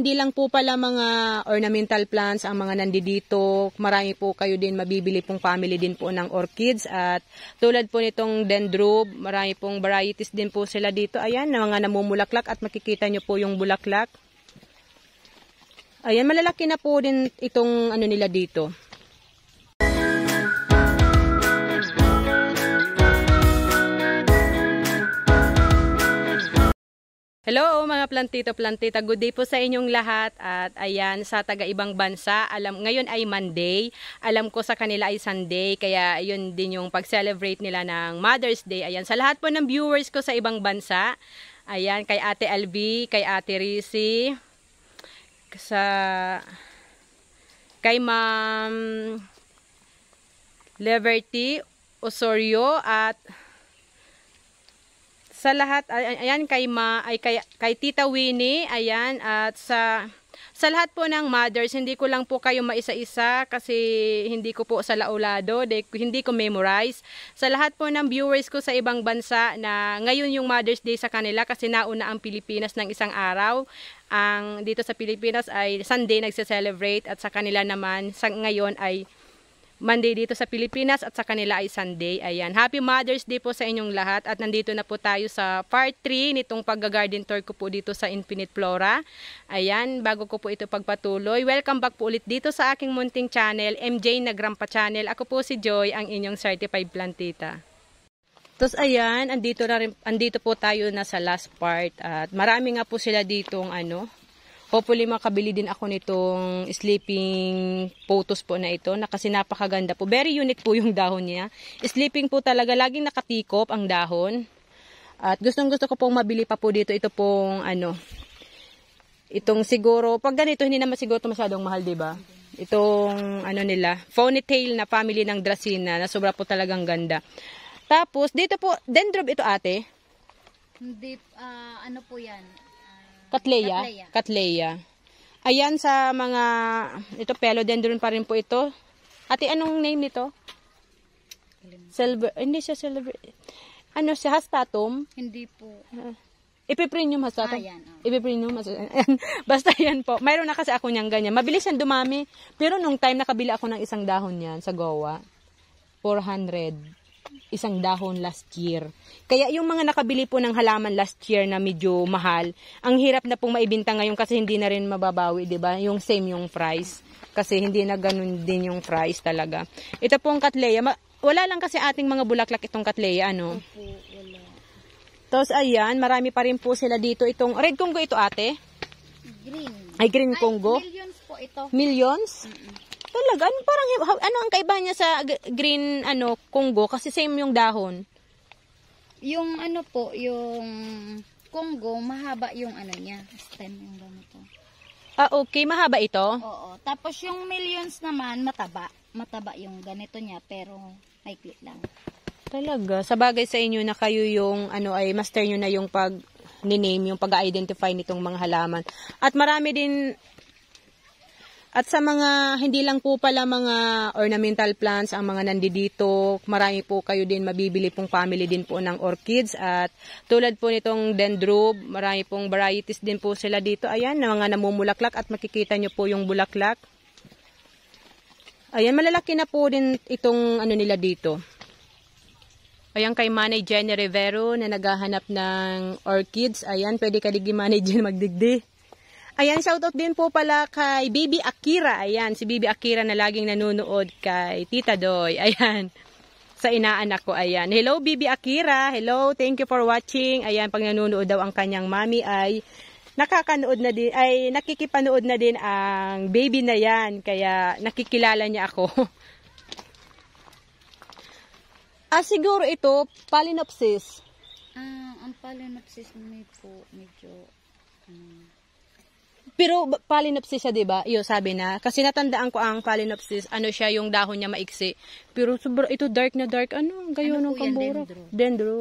hindi lang po pala mga ornamental plants ang mga nandito. Marami po kayo din mabibili pong family din po ng orchids. At tulad po nitong dendrobe, marami pong varieties din po sila dito. Ayan, mga namumulaklak at makikita nyo po yung bulaklak. Ayan, malalaki na po din itong ano nila dito. Hello mga plantito plantita, good day po sa inyong lahat. At ayan sa taga ibang bansa, alam ngayon ay Monday, alam ko sa kanila ay Sunday. Kaya yun din yung pag-celebrate nila ng Mother's Day. Ayan sa lahat po ng viewers ko sa ibang bansa, ayan kay Ate Albi, kay Ate Risi, sa kay Ma'am Liberty Osorio at sa lahat ayan kay ma ay kay, kay Tita Winnie ayan at sa sa lahat po ng mothers hindi ko lang po kayo maisa-isa kasi hindi ko po sa laulado de, hindi ko memorize. Sa lahat po ng viewers ko sa ibang bansa na ngayon yung Mother's Day sa kanila kasi nauna ang Pilipinas ng isang araw. Ang dito sa Pilipinas ay Sunday nagse-celebrate at sa kanila naman sa ngayon ay Monday dito sa Pilipinas at sa kanila ay Sunday. Ayan. Happy Mother's Day po sa inyong lahat at nandito na po tayo sa part 3 nitong pag-garden tour ko po dito sa Infinite Flora. Ayan, bago ko po ito pagpatuloy. Welcome back po ulit dito sa aking munting channel, MJ Nagrampa Channel. Ako po si Joy, ang inyong certified plantita. Tapos ayan, andito na rin, andito po tayo na sa last part at marami nga po sila ditong ano, Hopefully makabili din ako nitong sleeping photos po na ito na kasi napakaganda po. Very unique po yung dahon niya. Sleeping po talaga, laging nakatikop ang dahon. At gustong gusto ko pong mabili pa po dito. Ito pong ano, itong siguro, pag ganito hindi naman siguro masyadong mahal, 'di ba? Itong ano nila, ponytail na family ng Dracena na sobra po talagang ganda. Tapos dito po, dendrobe ito ate. Hindi, ah, ano po yan? Katleya. Katleya. Katleya. Ayan sa mga, ito philodendron pa rin po ito. Ate, anong name nito? Silver, hindi siya silver. Ano siya, hastatum? Hindi po. Ipiprinium hastatum? Ah, yan, oh. Ipiprinium hastatum. Ayan. Basta yan po. Mayroon na kasi ako niyang ganyan. Mabilis yan dumami. Pero nung time nakabili ako ng isang dahon yan sa Goa, 400 isang dahon last year. Kaya yung mga nakabili po ng halaman last year na medyo mahal, ang hirap na pong maibinta ngayon kasi hindi na rin mababawi, 'di ba? Yung same yung price kasi hindi na ganun din yung price talaga. Ito pong katleya, wala lang kasi ating mga bulaklak itong katleya, ano? Wala. Tapos ayan, marami pa rin po sila dito. Itong red Congo ito ate? Green. Ay, green Congo? Ay, millions po ito. Millions? Mm -mm. Talaga? Ano, parang, ano ang kaiba niya sa green ano Congo? Kasi same yung dahon. Yung ano po, yung Congo, mahaba yung ano niya. Stem yung ganito. Ah, okay. Mahaba ito? Oo. Tapos yung millions naman, mataba. Mataba yung ganito niya, pero maiklit lang. Talaga. Sa bagay sa inyo na kayo yung, ano ay, master nyo na yung pag ni-name, yung pag-identify nitong mga halaman. At marami din at sa mga, hindi lang po pala mga ornamental plants ang mga nandito, marami po kayo din mabibili pong family din po ng orchids. At tulad po nitong dendrobe, marami pong varieties din po sila dito. Ayan, na mga namumulaklak at makikita nyo po yung bulaklak. Ayan, malalaki na po din itong ano nila dito. Ayan kay Manay Jenny Rivero na naghahanap ng orchids. Ayan, pwede ka digi Manay Jenny magdigdi. Ayan, shoutout din po pala kay Bibi Akira. Ayan, si Bibi Akira na laging nanonood kay Tita Doy. Ayan, sa inaanak ko. Ayan. Hello, Bibi Akira. Hello, thank you for watching. Ayan, pag nanonood daw ang kanyang mami ay nakakanood na din, ay nakikipanood na din ang baby na yan. Kaya nakikilala niya ako. ah, siguro ito, Palinopsis. Ah, ang palinopsis may po, medyo, um, Pero palinopsis siya, 'di ba? Iyo sabi na kasi natandaan ko ang palinopsis, ano siya yung dahon niya maiksi. Pero sobra ito dark na dark. Ano, gayon Ano ng kamburak. dendro? Dendro.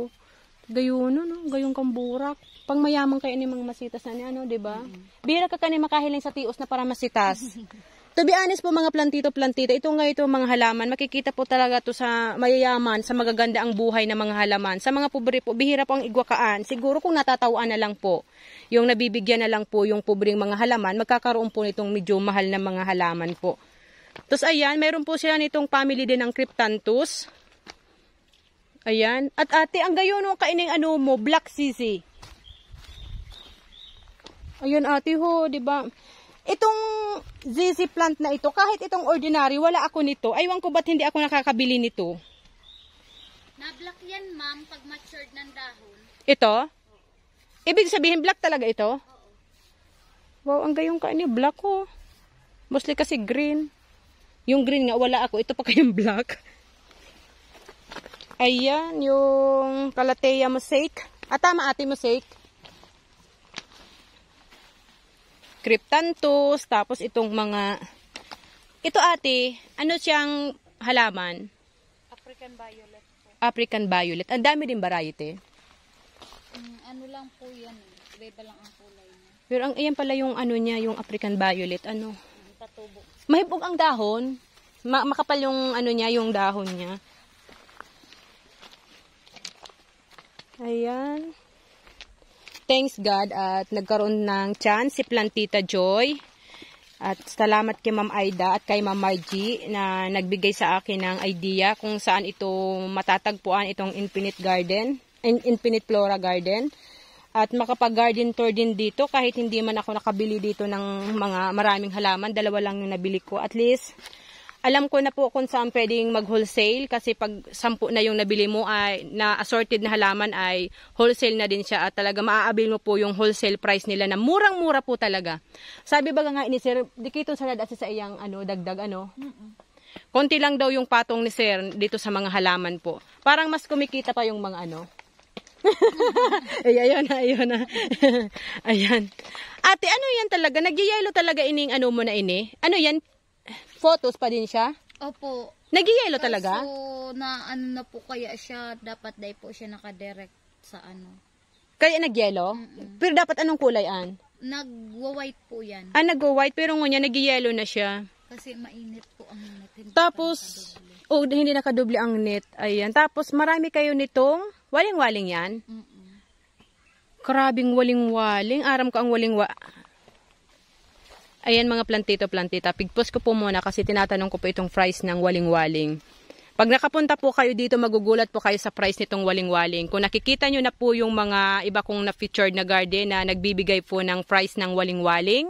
Gayon no, gayong kamburak. Pang mayaman kayo ni mga masitas na ano, 'di ba? Bihira ka kani makahiling sa tios na para masitas. To be honest po mga plantito, plantita, ito nga ito mga halaman, makikita po talaga to sa mayayaman, sa magaganda ang buhay ng mga halaman. Sa mga pobre po, bihira po ang igwakaan. Siguro kung natatawaan na lang po, yung nabibigyan na lang po yung pobreng mga halaman, magkakaroon po nitong medyo mahal na mga halaman po. Tapos ayan, meron po sila nitong family din ng Cryptanthus. Ayan. At ate, ang gayon nung kaining ano mo, black sisi. Ayun ate ho, di ba? Itong ZZ plant na ito, kahit itong ordinary, wala ako nito. Aywan ko ba't hindi ako nakakabili nito. Na-black yan, ma'am, pag matured ng dahon. Ito? Ibig sabihin black talaga ito? Wow, ang gayong niya, black oh. Mostly kasi green. Yung green nga, wala ako. Ito pa kayong black. Ayan, yung Calathea mosaic. Ah, tama ate mosaic. Cryptanthus, tapos itong mga... Ito ate, ano siyang halaman? African violet po. African violet. Ang dami din variety. Mm, ano lang po yan, iba lang ang kulay niya. Pero ang iyan pala yung ano niya, yung African violet. Ano? Patubo. Mahibog ang dahon. Ma- makapal yung ano niya, yung dahon niya. Ayan. Thanks God at nagkaroon ng chance si Plantita Joy. At salamat kay Ma'am Aida at kay Ma'am Margie na nagbigay sa akin ng idea kung saan ito matatagpuan itong Infinite Garden, in- Infinite Flora Garden. At makapag-garden tour din dito kahit hindi man ako nakabili dito ng mga maraming halaman. Dalawa lang yung nabili ko. At least, alam ko na po kung saan pwedeng mag-wholesale kasi pag sampu na yung nabili mo ay na assorted na halaman ay wholesale na din siya at talaga maaabil mo po yung wholesale price nila na murang-mura po talaga. Sabi ba nga ni Sir, dikito sa nadasi sa iyang ano, dagdag ano? Konti lang daw yung patong ni Sir dito sa mga halaman po. Parang mas kumikita pa yung mga ano. Ay, ayun na, ayun na. Ayan. Ate, ano yan talaga? Nagyayelo talaga ining ano mo na ini? Ano yan? Photos pa din siya? Opo. Nagyayelo talaga? So, na ano na po kaya siya, dapat dahil po siya nakadirect sa ano. Kaya nagyelo? Pero dapat anong kulay an? Nagwa-white po yan. Ah, nag-white pero ngunya nagyayelo na siya. Kasi mainit po ang net. Hindi Tapos, oh, hindi nakadoble ang net. Ayan. Tapos, marami kayo nitong waling-waling yan. Mm-mm. Karabing waling-waling. Aram ko ang waling-wa... Ayan mga plantito, plantita. Pigpos ko po muna kasi tinatanong ko po itong price ng waling-waling. Pag nakapunta po kayo dito, magugulat po kayo sa price nitong waling-waling. Kung nakikita nyo na po yung mga iba kong na-featured na garden na nagbibigay po ng price ng waling-waling,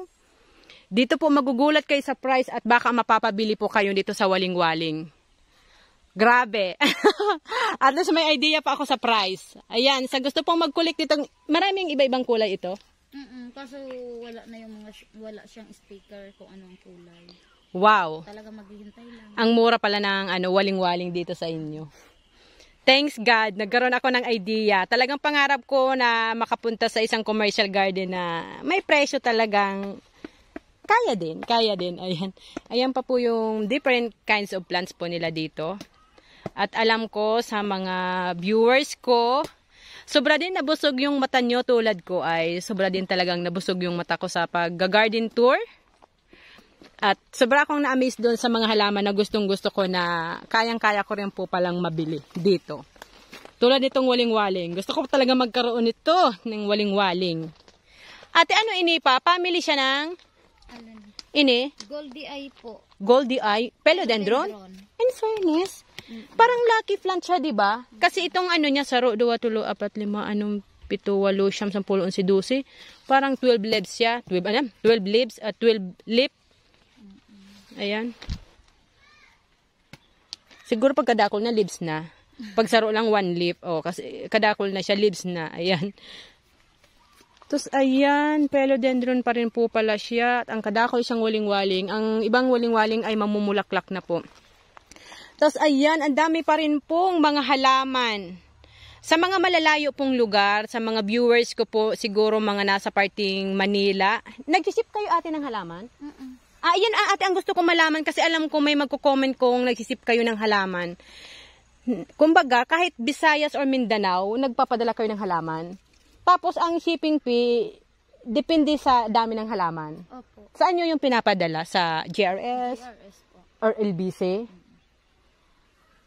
dito po magugulat kayo sa price at baka mapapabili po kayo dito sa waling-waling. Grabe. at least may idea pa ako sa price. Ayan, sa gusto pong mag-collect nitong, maraming iba-ibang kulay ito. Mm-mm. Kaso wala na yung mga, wala siyang sticker kung ano ang kulay. Wow. Talaga maghihintay lang. Ang mura pala ng ano, waling-waling dito sa inyo. Thanks God, nagkaroon ako ng idea. Talagang pangarap ko na makapunta sa isang commercial garden na may presyo talagang kaya din, kaya din. Ayan. Ayan pa po yung different kinds of plants po nila dito. At alam ko sa mga viewers ko, sobra din nabusog yung mata nyo tulad ko ay sobra din talagang nabusog yung mata ko sa pag-garden tour. At sobra akong na-amaze doon sa mga halaman na gustong gusto ko na kayang-kaya ko rin po palang mabili dito. Tulad nitong waling-waling. Gusto ko talaga magkaroon nito ng waling-waling. Ate, ano ini pa? Family siya ng Alin? ini? Goldie eye po. Goldie eye? Philodendron? Dendron. In fairness, parang lucky plant siya, di ba? Kasi itong ano niya, saro, duwa, tulo, apat, lima, anong, pito, walo, siyam, sampulo, onsi, dusi. Parang 12 leaves siya. 12, ano? 12 leaves at 12 lip. Ayan. Siguro pag kadakol na, leaves na. Pag saro lang, one leaf. Oh, kasi kadakol na siya, leaves na. Ayan. Tapos, ayan, philodendron pa rin po pala siya. At ang kadakol siyang waling-waling. Ang ibang waling-waling ay mamumulaklak na po. Tapos, ayan, ang dami pa rin pong mga halaman. Sa mga malalayo pong lugar, sa mga viewers ko po, siguro mga nasa parting Manila, nagsisip kayo ate ng halaman? Mm-mm. Ah, yan ah, ate ang gusto ko malaman kasi alam ko may magko-comment kung nagsisip kayo ng halaman. Kumbaga, kahit Visayas or Mindanao, nagpapadala kayo ng halaman. Tapos ang shipping fee, depende sa dami ng halaman. Opo. Saan nyo yung pinapadala? Sa GRS PRS po. or LBC?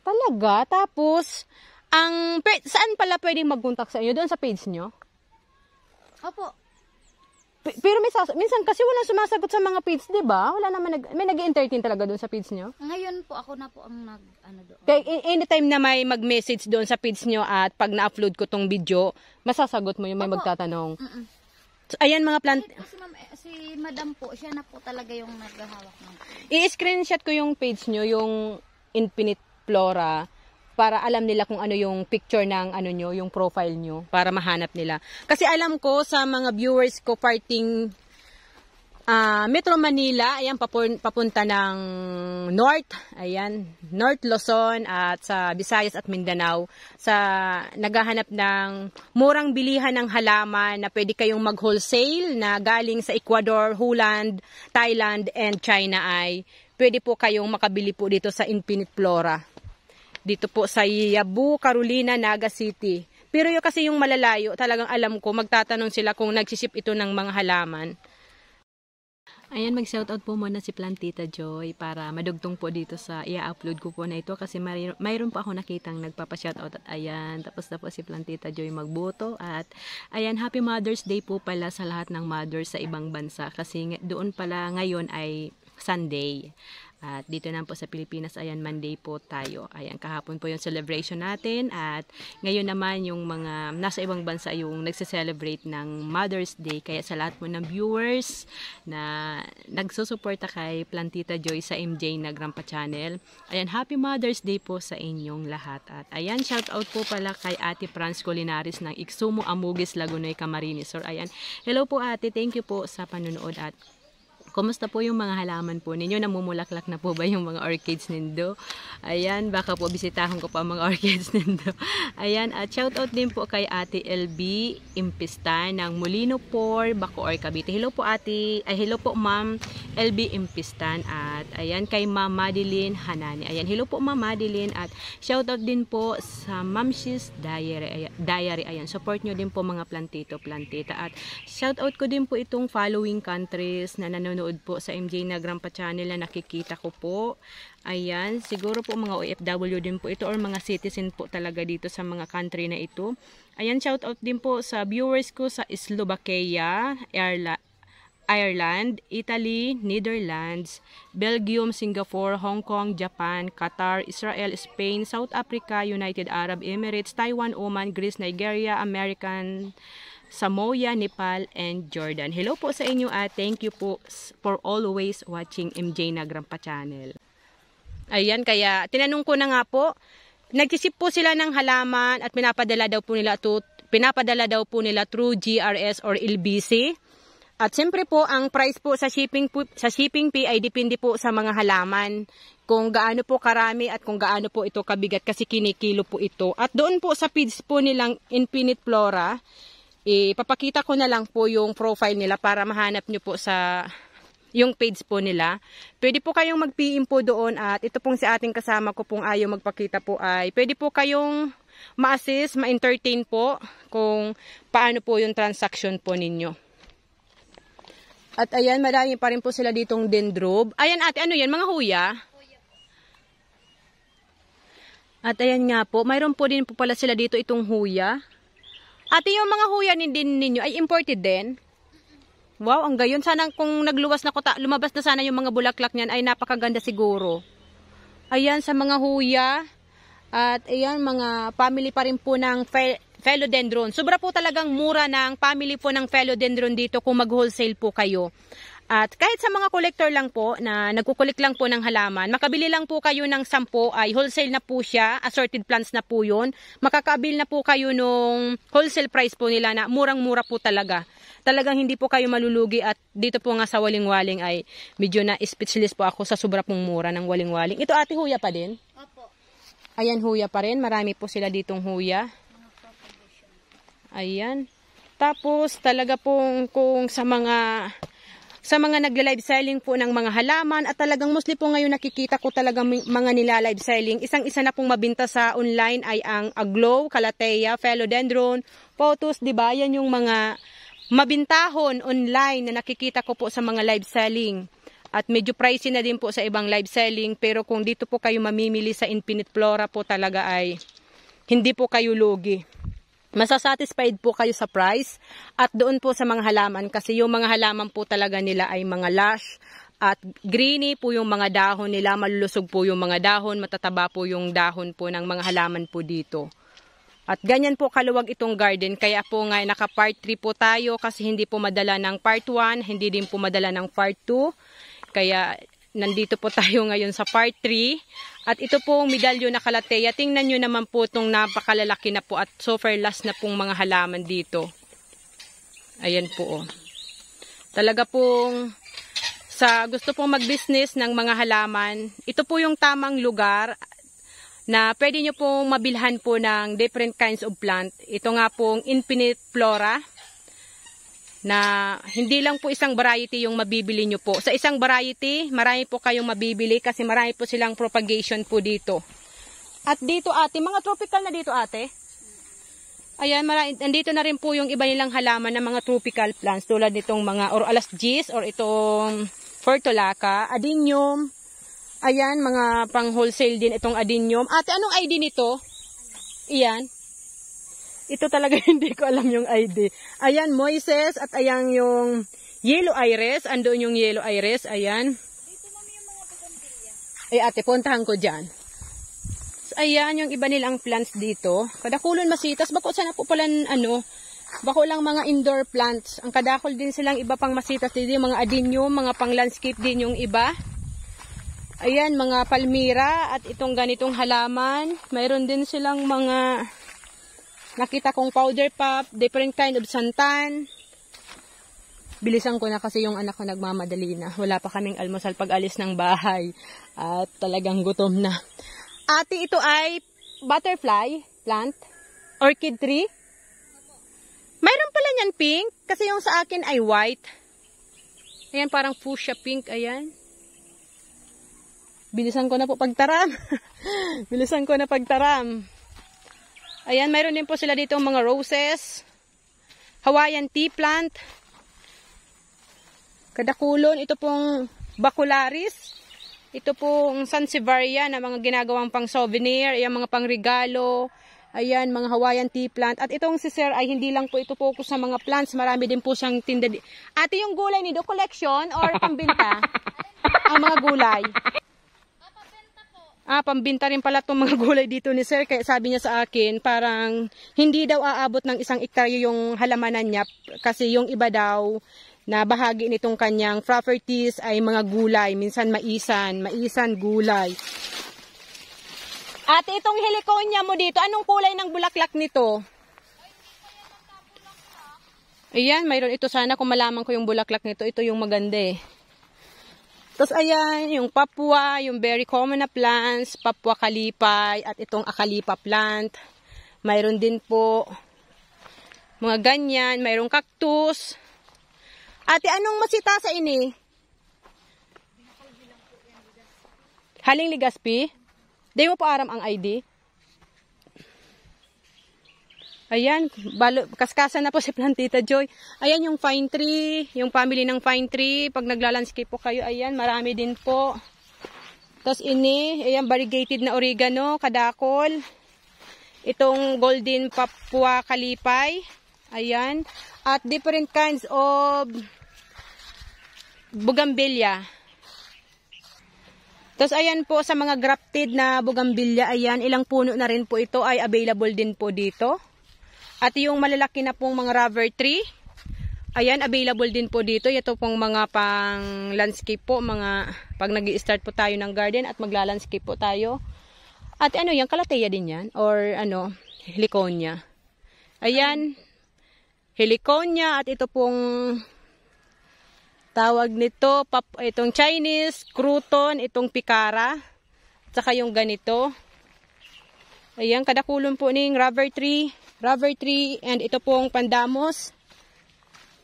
Talaga? Tapos, ang pe- saan pala pwedeng mag-contact sa inyo? Doon sa page nyo? Opo. P- pero may sas- minsan kasi walang sumasagot sa mga page, di ba? Wala naman nag- may nag-entertain talaga doon sa page nyo. Ngayon po ako na po ang nag ano doon. Kaya a- anytime na may mag-message doon sa page nyo at pag na-upload ko tong video, masasagot mo yung may Opo. magtatanong. Mm-mm. So, ayan mga plant, Eh, si, ma'am, eh, si madam po, siya na po talaga yung naghahawak ng i-screenshot ko yung page nyo, yung Infinite Flora, para alam nila kung ano yung picture ng ano nyo, yung profile nyo, para mahanap nila. Kasi alam ko sa mga viewers ko parting ah, Metro Manila, ayan papun- papunta ng North, ayan, North Luzon at sa Visayas at Mindanao sa naghahanap ng murang bilihan ng halaman na pwede kayong mag-wholesale na galing sa Ecuador, Holland, Thailand and China ay pwede po kayong makabili po dito sa Infinite Flora. Dito po sa Yabu, Carolina, Naga City. Pero yung kasi yung malalayo, talagang alam ko, magtatanong sila kung nagsiship ito ng mga halaman. Ayan, mag-shoutout po muna si Plantita Joy para madugtong po dito sa i-upload ko po na ito kasi may, mayroon po ako nakitang nagpapa-shoutout at ayan, tapos na po si Plantita Joy magboto at ayan, Happy Mother's Day po pala sa lahat ng mothers sa ibang bansa kasi doon pala ngayon ay Sunday. At dito na po sa Pilipinas, ayan, Monday po tayo. Ayan, kahapon po yung celebration natin. At ngayon naman, yung mga nasa ibang bansa yung nagse-celebrate ng Mother's Day. Kaya sa lahat po ng viewers na nagsusuporta kay Plantita Joy sa MJ na Grandpa Channel. Ayan, Happy Mother's Day po sa inyong lahat. At ayan, shout out po pala kay Ate Franz Culinaris ng Iksumo Amugis, Lagunoy, Camarines. Or ayan, hello po ate, thank you po sa panonood at Kumusta po yung mga halaman po ninyo? Namumulaklak na po ba yung mga orchids nindo? Ayan, baka po bisitahan ko pa mga orchids nindo. Ayan, at shoutout din po kay Ate LB Impista ng Molino Por, Bacoor, Cavite. Hello po ate, ay hello po ma'am LB Impistan at ayan kay Ma'am Madeline Hanani. Ayan, hello po Ma'am Madeline at shoutout din po sa Ma'am She's Diary. Ayan, diary. Ayan, support nyo din po mga plantito, plantita. At shoutout ko din po itong following countries na nanonood po sa MJ na Grandpa Channel na nakikita ko po. Ayan, siguro po mga OFW din po ito or mga citizen po talaga dito sa mga country na ito. Ayan, shoutout din po sa viewers ko sa Slovakia, Ireland, Italy, Netherlands, Belgium, Singapore, Hong Kong, Japan, Qatar, Israel, Spain, South Africa, United Arab Emirates, Taiwan, Oman, Greece, Nigeria, American Samoa, Nepal, and Jordan. Hello po sa inyo at thank you po for always watching MJ na Grandpa Channel. Ayan, kaya tinanong ko na nga po, nagsisip po sila ng halaman at pinapadala daw po nila to, pinapadala daw po nila through GRS or LBC. At siyempre po, ang price po sa shipping sa shipping fee ay depende po sa mga halaman. Kung gaano po karami at kung gaano po ito kabigat kasi kinikilo po ito. At doon po sa feeds po nilang Infinite Flora, ipapakita ko na lang po yung profile nila para mahanap nyo po sa yung page po nila. Pwede po kayong mag-PM po doon at ito pong si ating kasama ko pong ayaw magpakita po ay pwede po kayong ma-assist, ma-entertain po kung paano po yung transaction po ninyo. At ayan, marami pa rin po sila ditong dendrobe. Ayan ate, ano yan? Mga huya? At ayan nga po, mayroon po din po pala sila dito itong huya. Ate, yung mga huya ni din ninyo ay imported din? Wow, ang gayon. Sana kung nagluwas na kuta, lumabas na sana yung mga bulaklak niyan ay napakaganda siguro. Ayan, sa mga huya. At ayan, mga family pa rin po ng fe- philodendron. Sobra po talagang mura ng family po ng philodendron dito kung mag-wholesale po kayo. At kahit sa mga collector lang po na nagkukulik lang po ng halaman, makabili lang po kayo ng 10 ay wholesale na po siya, assorted plants na po yun. Makakabil na po kayo nung wholesale price po nila na murang-mura po talaga. Talagang hindi po kayo malulugi at dito po nga sa waling-waling ay medyo na speechless po ako sa sobra pong mura ng waling-waling. Ito ate huya pa din? Opo. Ayan huya pa rin, marami po sila ditong huya. Ayan. Tapos talaga pong kung sa mga sa mga nagla-live selling po ng mga halaman at talagang mostly po ngayon nakikita ko talagang mga nila-live selling. Isang-isa na pong mabinta sa online ay ang Aglow, Calathea, Philodendron, Photos, 'di ba? Yan yung mga mabintahon online na nakikita ko po sa mga live selling. At medyo pricey na din po sa ibang live selling. Pero kung dito po kayo mamimili sa Infinite Flora po talaga ay hindi po kayo lugi. Masasatisfied po kayo sa price at doon po sa mga halaman kasi yung mga halaman po talaga nila ay mga lush at greeny po yung mga dahon nila, malulusog po yung mga dahon, matataba po yung dahon po ng mga halaman po dito. At ganyan po kaluwag itong garden. Kaya po nga naka part 3 po tayo kasi hindi po madala ng part 1, hindi din po madala ng part 2. Kaya nandito po tayo ngayon sa part 3. At ito pong medalyo na kalateya. Tingnan nyo naman po itong napakalalaki na po at super last na pong mga halaman dito. Ayan po oh. Talaga pong sa gusto pong mag-business ng mga halaman, ito po yung tamang lugar na pwede nyo pong mabilhan po ng different kinds of plant. Ito nga pong infinite flora na hindi lang po isang variety yung mabibili nyo po. Sa isang variety, marami po kayong mabibili kasi marami po silang propagation po dito. At dito ate, mga tropical na dito ate. Ayan, marami, andito na rin po yung iba nilang halaman ng mga tropical plants tulad nitong mga or alasgis or itong Fortulaca, adinium. Ayan, mga pang wholesale din itong adinium. Ate, anong ID nito? Iyan. Ito talaga hindi ko alam yung ID. Ayan, Moises at ayan yung yellow iris. Andoon yung yellow iris. Ayan. Ay ate, puntahan ko dyan. So, ayan yung iba nilang plants dito. Kadakulon masitas. Bako sana po pala ano, bako lang mga indoor plants. Ang kadakol din silang iba pang masitas dito. Mga adinium, mga pang landscape din yung iba. Ayan, mga palmira at itong ganitong halaman. Mayroon din silang mga Nakita kong powder pop, different kind of santan. Bilisan ko na kasi yung anak ko nagmamadali na. Wala pa kaming almusal pag alis ng bahay. At talagang gutom na. Ate, ito ay butterfly plant. Orchid tree. Mayroon pala niyan pink. Kasi yung sa akin ay white. Ayan, parang fuchsia pink. Ayan. Bilisan ko na po pagtaram. Bilisan ko na pagtaram. Ayan, mayroon din po sila dito mga roses. Hawaiian tea plant. Kadakulon, ito pong bacularis. Ito pong Sansevieria na mga ginagawang pang souvenir, ayan mga pang regalo. Ayan, mga Hawaiian tea plant. At itong si Sir ay hindi lang po ito focus sa mga plants. Marami din po siyang tinda. Ate, yung gulay ni Do collection or pambinta? Ang mga gulay. Ah, pambinta rin pala itong mga gulay dito ni sir. Kaya sabi niya sa akin, parang hindi daw aabot ng isang ektaryo yung halamanan niya. Kasi yung iba daw na bahagi nitong kanyang properties ay mga gulay. Minsan maisan, maisan gulay. Ate, itong heliconia mo dito, anong kulay ng bulaklak nito? Ayan, mayroon ito. Sana kung malaman ko yung bulaklak nito, ito yung maganda eh. Tapos ayan, yung papua, yung very common na plants, papua kalipay, at itong akalipa plant. Mayroon din po mga ganyan, mayroong cactus. Ate, anong masita sa ini? Haling ligaspi? Di po aram ang ID? Ayan, balo, kaskasan na po si Plantita Joy. Ayan yung fine tree, yung family ng fine tree. Pag naglalandscape po kayo, ayan, marami din po. Tapos ini, ayan, variegated na oregano, kadakol. Itong golden papua kalipay. Ayan. At different kinds of bugambilya. Tapos ayan po sa mga grafted na bugambilya, ayan, ilang puno na rin po ito ay available din po dito. At yung malalaki na pong mga rubber tree, ayan, available din po dito. Ito pong mga pang landscape po, mga pag nag start po tayo ng garden at magla-landscape po tayo. At ano yan, kalateya din yan, or ano, heliconia. Ayan, heliconia at ito pong tawag nito, pap, itong Chinese, crouton, itong pikara, saka yung ganito. Ayan, kadakulon po ning rubber tree rubber tree, and ito pong pandamos.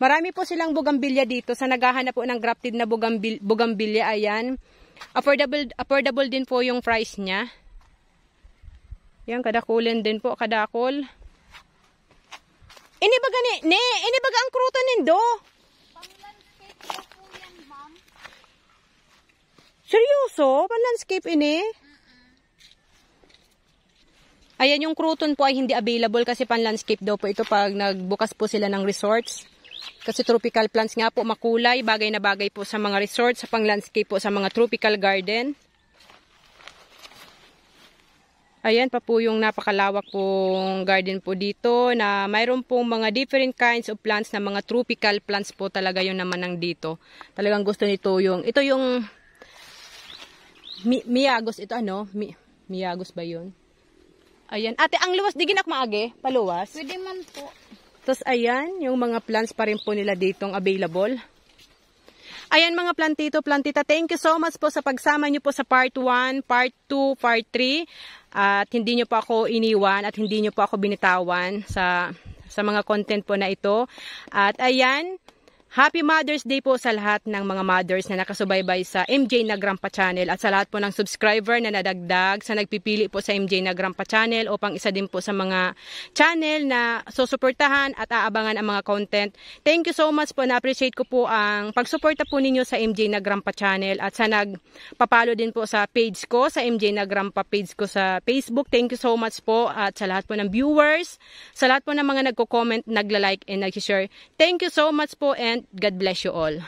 Marami po silang bugambilya dito sa naghahanap po ng grafted na bugambil, bugambilya. Ayan. Affordable, affordable din po yung price niya. Yan, kadakulin din po, kadakol. Ini baga ni, ne, ini baga ang kruton nindo. Pang-landscape na po yan, ma'am. Seryoso? Pan-landscape ini? Ayan yung crouton po ay hindi available kasi pan-landscape daw po ito pag nagbukas po sila ng resorts. Kasi tropical plants nga po makulay, bagay na bagay po sa mga resorts, sa pang-landscape po sa mga tropical garden. Ayan pa po yung napakalawak pong garden po dito na mayroon pong mga different kinds of plants na mga tropical plants po talaga yun naman ang dito. Talagang gusto nito yung, ito yung Mi Miagos, ito ano? Mi Miagos ba yun? Ayan. Ate, ang luwas, di ginak maage? Paluwas? Pwede man po. Tapos ayan, yung mga plants pa rin po nila ditong available. Ayan mga plantito, plantita, thank you so much po sa pagsama nyo po sa part 1, part 2, part 3. At hindi nyo po ako iniwan at hindi nyo po ako binitawan sa, sa mga content po na ito. At ayan, Happy Mother's Day po sa lahat ng mga mothers na nakasubaybay sa MJ Nagrampa Channel at sa lahat po ng subscriber na nadagdag sa nagpipili po sa MJ Nagrampa Channel upang isa din po sa mga channel na susuportahan at aabangan ang mga content. Thank you so much po. Na-appreciate ko po ang pagsuporta po ninyo sa MJ Nagrampa Channel at sa nagpapalo din po sa page ko, sa MJ Nagrampa page ko sa Facebook. Thank you so much po at sa lahat po ng viewers, sa lahat po ng mga nagko-comment, nagla-like and nag-share. Thank you so much po and God bless you all.